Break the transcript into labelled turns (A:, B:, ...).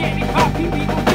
A: candy, pop, people.